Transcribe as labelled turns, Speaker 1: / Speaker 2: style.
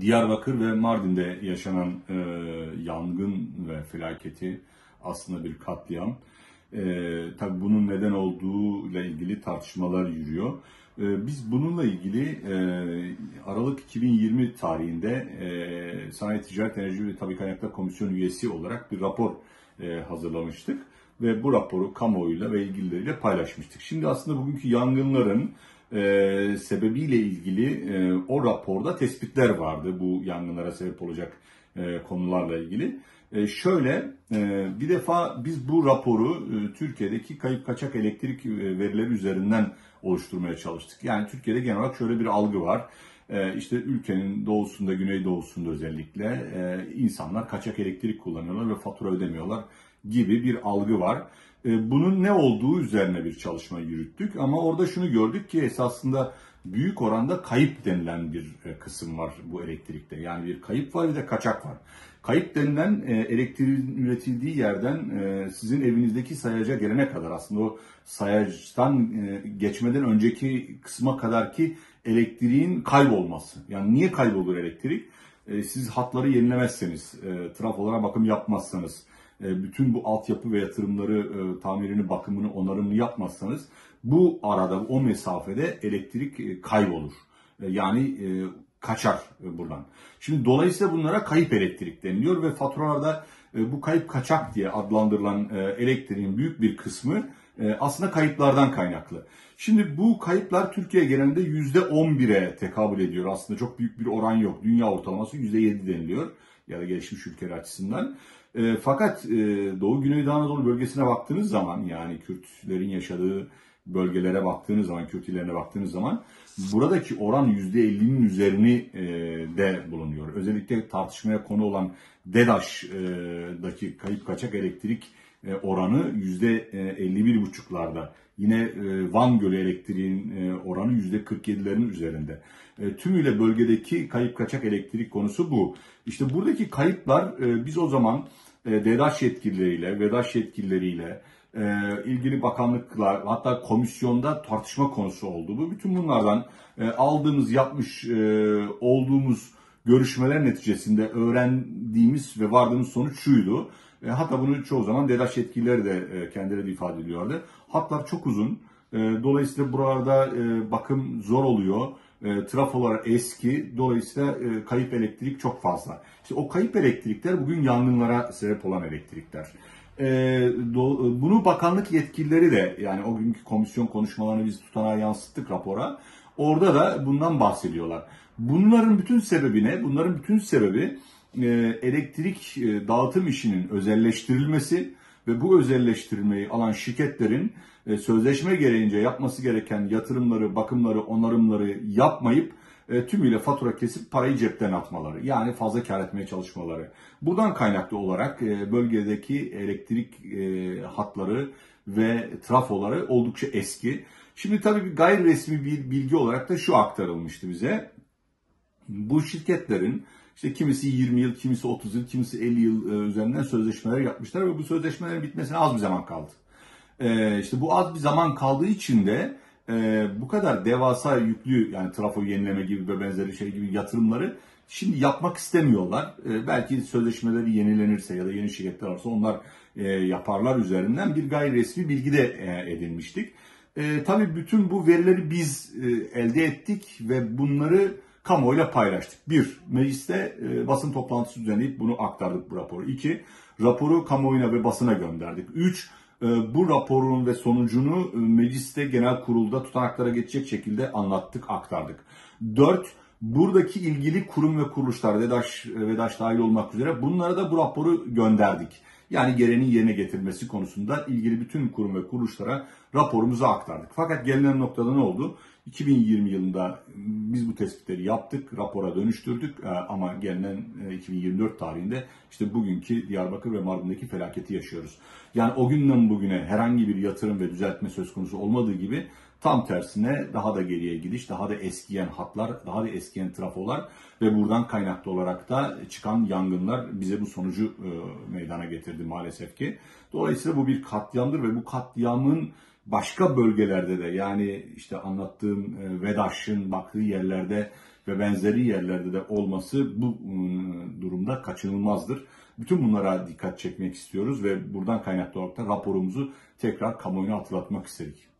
Speaker 1: Diyarbakır ve Mardin'de yaşanan e, yangın ve felaketi aslında bir katliam. E, tabii bunun neden olduğu ile ilgili tartışmalar yürüyor. E, biz bununla ilgili e, Aralık 2020 tarihinde e, Sanayi Ticaret Enerji ve Tabi Kaynaklar Komisyonu üyesi olarak bir rapor e, hazırlamıştık ve bu raporu kamuoyuyla ve ilgilileriyle paylaşmıştık. Şimdi aslında bugünkü yangınların e, sebebiyle ilgili e, o raporda tespitler vardı bu yangınlara sebep olacak e, konularla ilgili. E, şöyle e, bir defa biz bu raporu e, Türkiye'deki kayıp kaçak elektrik verileri üzerinden oluşturmaya çalıştık. Yani Türkiye'de genel olarak şöyle bir algı var. E, işte ülkenin doğusunda, güneydoğusunda özellikle insanlar kaçak elektrik kullanıyorlar ve fatura ödemiyorlar gibi bir algı var. Bunun ne olduğu üzerine bir çalışma yürüttük ama orada şunu gördük ki esasında büyük oranda kayıp denilen bir kısım var bu elektrikte. Yani bir kayıp var bir de kaçak var. Kayıp denilen e, elektriğin üretildiği yerden sizin evinizdeki sayaca gelene kadar aslında o sayaçtan geçmeden önceki kısma kadar ki elektriğin kaybolması. Yani niye kaybolur elektrik? Siz hatları yenilemezseniz, trafolara bakım yapmazsanız, e, bütün bu altyapı ve yatırımları, e, tamirini, bakımını, onarımını yapmazsanız bu arada, o mesafede elektrik e, kaybolur. Yani kaçar buradan. Şimdi dolayısıyla bunlara kayıp elektrik deniliyor ve faturalarda bu kayıp kaçak diye adlandırılan elektriğin büyük bir kısmı aslında kayıplardan kaynaklı. Şimdi bu kayıplar Türkiye genelinde %11'e tekabül ediyor. Aslında çok büyük bir oran yok. Dünya ortalaması %7 deniliyor ya da gelişmiş ülkeler açısından. E, fakat e, Doğu Güneydoğu Anadolu bölgesine baktığınız zaman yani Kürtlerin yaşadığı bölgelere baktığınız zaman, Kürt illerine baktığınız zaman buradaki oran %50'nin üzerini e, de bulunuyor. Özellikle tartışmaya konu olan DEDAŞ'daki kayıp kaçak elektrik e, oranı %51,5'larda. Yine e, Van Gölü elektriğin e, oranı %47'lerin üzerinde. Tümüyle bölgedeki kayıp kaçak elektrik konusu bu. İşte buradaki kayıplar biz o zaman DEDAŞ yetkilileriyle, VEDAŞ yetkilileriyle, ilgili bakanlıklar hatta komisyonda tartışma konusu oldu. Bu bütün bunlardan aldığımız, yapmış olduğumuz görüşmeler neticesinde öğrendiğimiz ve vardığımız sonuç şuydu. E, hatta bunu çoğu zaman DEDAŞ yetkilileri de e, kendileri ifade ediyorlardı. Hatlar çok uzun. E, dolayısıyla buralarda e, bakım zor oluyor. E, trafolar eski. Dolayısıyla e, kayıp elektrik çok fazla. İşte o kayıp elektrikler bugün yangınlara sebep olan elektrikler. E, do, bunu bakanlık yetkilileri de yani o günkü komisyon konuşmalarını biz tutanağa yansıttık rapora. Orada da bundan bahsediyorlar. Bunların bütün sebebi ne? Bunların bütün sebebi e, elektrik e, dağıtım işinin özelleştirilmesi ve bu özelleştirmeyi alan şirketlerin e, sözleşme gereğince yapması gereken yatırımları, bakımları, onarımları yapmayıp tümüyle fatura kesip parayı cepten atmaları. Yani fazla kar etmeye çalışmaları. Buradan kaynaklı olarak bölgedeki elektrik hatları ve trafoları oldukça eski. Şimdi tabii bir gayri resmi bir bilgi olarak da şu aktarılmıştı bize. Bu şirketlerin işte kimisi 20 yıl, kimisi 30 yıl, kimisi 50 yıl e, üzerinden sözleşmeler yapmışlar ve bu sözleşmelerin bitmesine az bir zaman kaldı. E, işte bu az bir zaman kaldığı için de e, bu kadar devasa yüklü yani trafo yenileme gibi ve benzeri şey gibi yatırımları şimdi yapmak istemiyorlar. belki sözleşmeleri yenilenirse ya da yeni şirketler olursa onlar yaparlar üzerinden bir gayri resmi bilgi de edinmiştik. E, tabii bütün bu verileri biz e, elde ettik ve bunları kamuoyuyla paylaştık. Bir, mecliste e, basın toplantısı düzenleyip bunu aktardık bu raporu. İki, raporu kamuoyuna ve basına gönderdik. Üç, e, bu raporun ve sonucunu e, mecliste genel kurulda tutanaklara geçecek şekilde anlattık, aktardık. Dört, buradaki ilgili kurum ve kuruluşlar, VEDAŞ, VEDAŞ dahil olmak üzere bunlara da bu raporu gönderdik. Yani gereğinin yerine getirilmesi konusunda ilgili bütün kurum ve kuruluşlara raporumuzu aktardık. Fakat gelinen noktada ne oldu? 2020 yılında biz bu tespitleri yaptık, rapora dönüştürdük e, ama gelinen 2024 e, tarihinde işte bugünkü Diyarbakır ve Mardin'deki felaketi yaşıyoruz. Yani o günden bugüne herhangi bir yatırım ve düzeltme söz konusu olmadığı gibi tam tersine daha da geriye gidiş, daha da eskiyen hatlar, daha da eskiyen trafolar ve buradan kaynaklı olarak da çıkan yangınlar bize bu sonucu e, meydana getirdi maalesef ki. Dolayısıyla bu bir katliamdır ve bu katliamın başka bölgelerde de yani işte anlattığım e, VEDAŞ'ın baktığı yerlerde ve benzeri yerlerde de olması bu ıı, durumda kaçınılmazdır. Bütün bunlara dikkat çekmek istiyoruz ve buradan kaynaklı olarak da raporumuzu tekrar kamuoyuna hatırlatmak istedik.